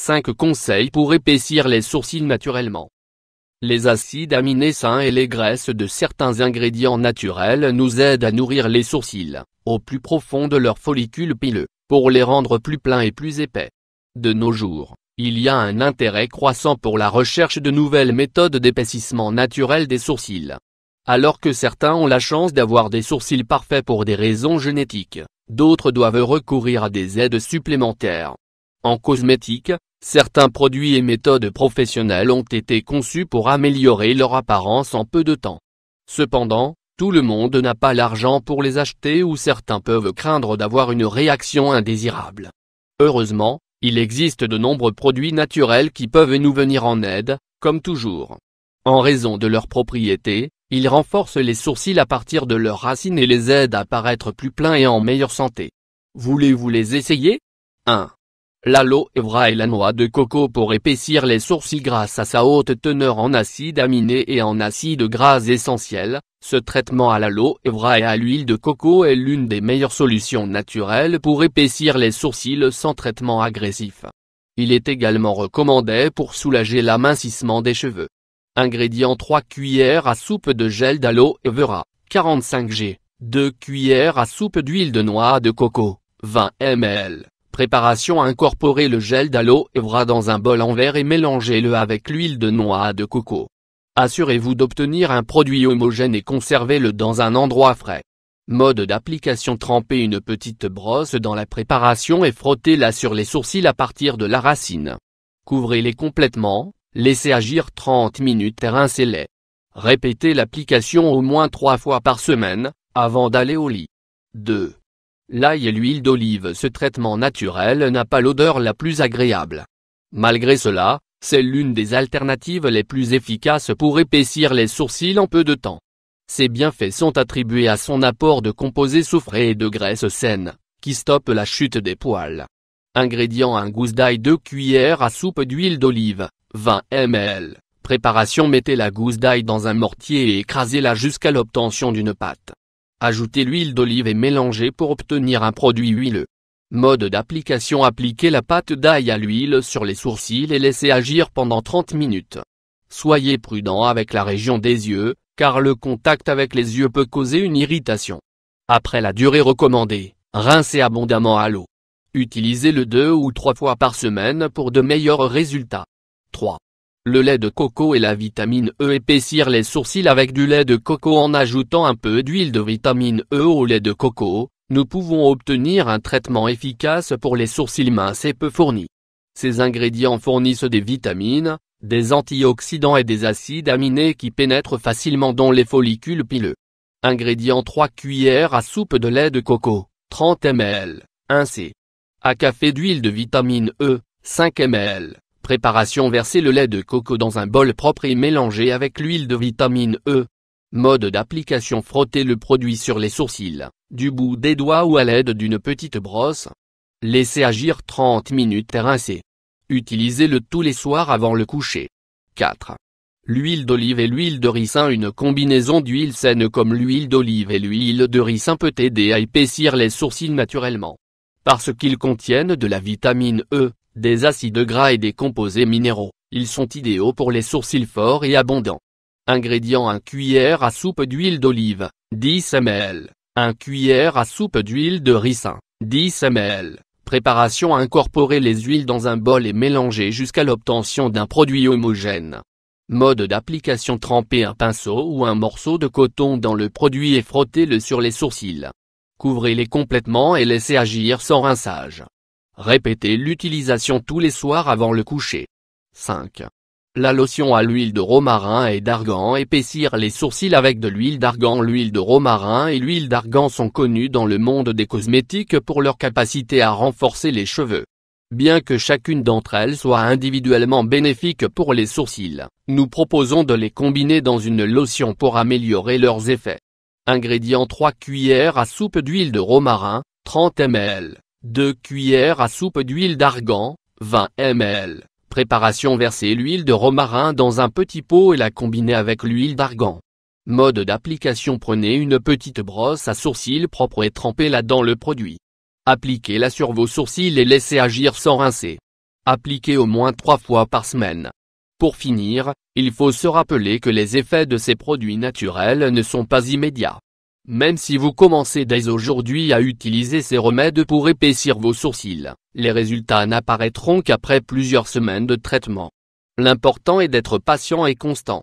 5 conseils pour épaissir les sourcils naturellement. Les acides aminés sains et les graisses de certains ingrédients naturels nous aident à nourrir les sourcils, au plus profond de leurs follicules pileux, pour les rendre plus pleins et plus épais. De nos jours, il y a un intérêt croissant pour la recherche de nouvelles méthodes d'épaississement naturel des sourcils. Alors que certains ont la chance d'avoir des sourcils parfaits pour des raisons génétiques, d'autres doivent recourir à des aides supplémentaires. En cosmétique, Certains produits et méthodes professionnelles ont été conçus pour améliorer leur apparence en peu de temps. Cependant, tout le monde n'a pas l'argent pour les acheter ou certains peuvent craindre d'avoir une réaction indésirable. Heureusement, il existe de nombreux produits naturels qui peuvent nous venir en aide, comme toujours. En raison de leurs propriétés, ils renforcent les sourcils à partir de leurs racines et les aident à paraître plus pleins et en meilleure santé. Voulez-vous les essayer? 1. L'aloe vera et la noix de coco pour épaissir les sourcils grâce à sa haute teneur en acides aminés et en acides gras essentiels, ce traitement à l'aloe vera et à l'huile de coco est l'une des meilleures solutions naturelles pour épaissir les sourcils sans traitement agressif. Il est également recommandé pour soulager l'amincissement des cheveux. Ingrédients 3 cuillères à soupe de gel d'aloe vera, 45 g, 2 cuillères à soupe d'huile de noix de coco, 20 ml. Préparation Incorporez le gel d'aloe vera dans un bol en verre et mélangez-le avec l'huile de noix de coco. Assurez-vous d'obtenir un produit homogène et conservez-le dans un endroit frais. Mode d'application Trempez une petite brosse dans la préparation et frottez-la sur les sourcils à partir de la racine. Couvrez-les complètement, laissez agir 30 minutes et rincez-les. Répétez l'application au moins 3 fois par semaine, avant d'aller au lit. 2. L'ail et l'huile d'olive Ce traitement naturel n'a pas l'odeur la plus agréable. Malgré cela, c'est l'une des alternatives les plus efficaces pour épaissir les sourcils en peu de temps. Ces bienfaits sont attribués à son apport de composés soufrés et de graisses saines, qui stoppent la chute des poils. Ingrédients un gousse d'ail 2 cuillères à soupe d'huile d'olive, 20 ml. Préparation Mettez la gousse d'ail dans un mortier et écrasez-la jusqu'à l'obtention d'une pâte. Ajoutez l'huile d'olive et mélangez pour obtenir un produit huileux. Mode d'application Appliquez la pâte d'ail à l'huile sur les sourcils et laissez agir pendant 30 minutes. Soyez prudent avec la région des yeux, car le contact avec les yeux peut causer une irritation. Après la durée recommandée, rincez abondamment à l'eau. Utilisez-le deux ou trois fois par semaine pour de meilleurs résultats. 3. Le lait de coco et la vitamine E épaissir les sourcils avec du lait de coco en ajoutant un peu d'huile de vitamine E au lait de coco, nous pouvons obtenir un traitement efficace pour les sourcils minces et peu fournis. Ces ingrédients fournissent des vitamines, des antioxydants et des acides aminés qui pénètrent facilement dans les follicules pileux. Ingrédients 3 cuillères à soupe de lait de coco, 30 ml, 1 c. À café d'huile de vitamine E, 5 ml. Préparation Verser le lait de coco dans un bol propre et mélanger avec l'huile de vitamine E. Mode d'application Frotter le produit sur les sourcils, du bout des doigts ou à l'aide d'une petite brosse. Laissez agir 30 minutes et rincer. Utilisez-le tous les soirs avant le coucher. 4. L'huile d'olive et l'huile de ricin Une combinaison d'huile saine comme l'huile d'olive et l'huile de ricin peut aider à épaissir les sourcils naturellement. Parce qu'ils contiennent de la vitamine E, des acides gras et des composés minéraux, ils sont idéaux pour les sourcils forts et abondants. Ingrédients 1 cuillère à soupe d'huile d'olive, 10 ml. 1 cuillère à soupe d'huile de ricin, 10 ml. Préparation Incorporer les huiles dans un bol et mélanger jusqu'à l'obtention d'un produit homogène. Mode d'application Tremper un pinceau ou un morceau de coton dans le produit et frottez-le sur les sourcils. Couvrez-les complètement et laissez agir sans rinçage. Répétez l'utilisation tous les soirs avant le coucher. 5. La lotion à l'huile de romarin et d'argan Épaissir les sourcils avec de l'huile d'argan L'huile de romarin et l'huile d'argan sont connues dans le monde des cosmétiques pour leur capacité à renforcer les cheveux. Bien que chacune d'entre elles soit individuellement bénéfique pour les sourcils, nous proposons de les combiner dans une lotion pour améliorer leurs effets. Ingrédients 3 cuillères à soupe d'huile de romarin, 30 ml. 2 cuillères à soupe d'huile d'argan, 20 ml. Préparation Verser l'huile de romarin dans un petit pot et la combiner avec l'huile d'argan. Mode d'application Prenez une petite brosse à sourcils propre et trempez-la dans le produit. Appliquez-la sur vos sourcils et laissez agir sans rincer. appliqués au moins trois fois par semaine. Pour finir, il faut se rappeler que les effets de ces produits naturels ne sont pas immédiats. Même si vous commencez dès aujourd'hui à utiliser ces remèdes pour épaissir vos sourcils, les résultats n'apparaîtront qu'après plusieurs semaines de traitement. L'important est d'être patient et constant.